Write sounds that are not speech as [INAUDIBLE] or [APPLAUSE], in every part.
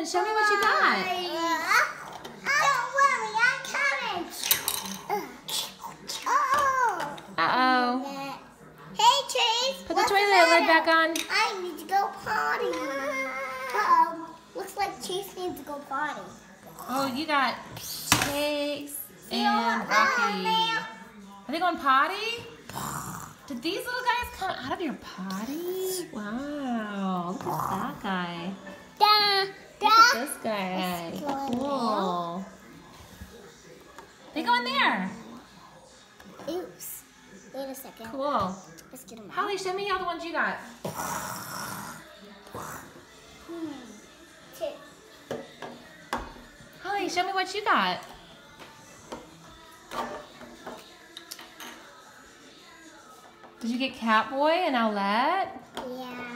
and show me what you got. Don't worry, I'm coming. Oh. Uh-oh. Hey, Chase. Put the toilet lid back on. I need to go potty. Uh-oh. Looks like Chase needs to go potty. Oh, you got Chase and Rocky. Are they going potty? Did these little guys come out of your potty? Wow, guy. Let's go in Cool. They go in there. Oops. Wait a second. Cool. Let's get him out. Holly, show me all the ones you got. Hmm. Holly, show me what you got. Did you get Catboy and Owlette? Yeah.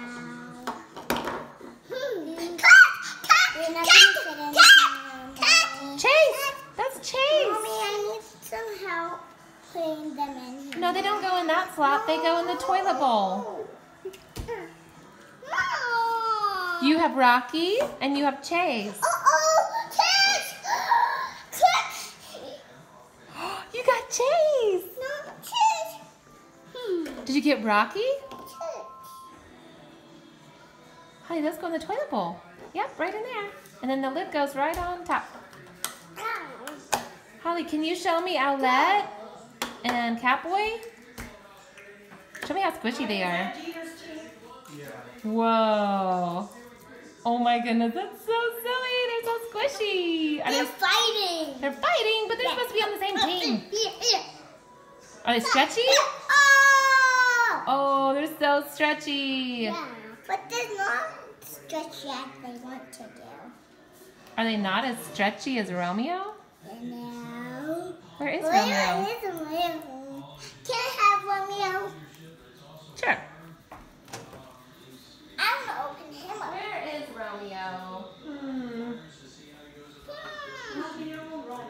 Hmm. Cut! Cut! We're not gonna fit in Cut! Chase! That's Chase! Mommy, I need some help putting them in here. No, they don't go in that slot. They go in the toilet bowl. No! You have Rocky and you have Chase. Uh-oh! Chase! [GASPS] Cut! [GASPS] You got Chase! No, Chase! Hmm. Did you get Rocky? Chase. Holly, those go in the toilet bowl. Yep, right in there. And then the lid goes right on top. Holly, can you show me Owlette and Catboy? Show me how squishy they are. Whoa. Oh my goodness, that's so silly. They're so squishy. Are They're they, fighting! they're fighting, but they're supposed to be on the same [LAUGHS] team. Are they stretchy? Oh! Oh, they're so stretchy. Yeah, but they're not stretchy as they want to do. Are they not as stretchy as Romeo? Where is Where Romeo? is Romeo? Can I have Romeo? Sure.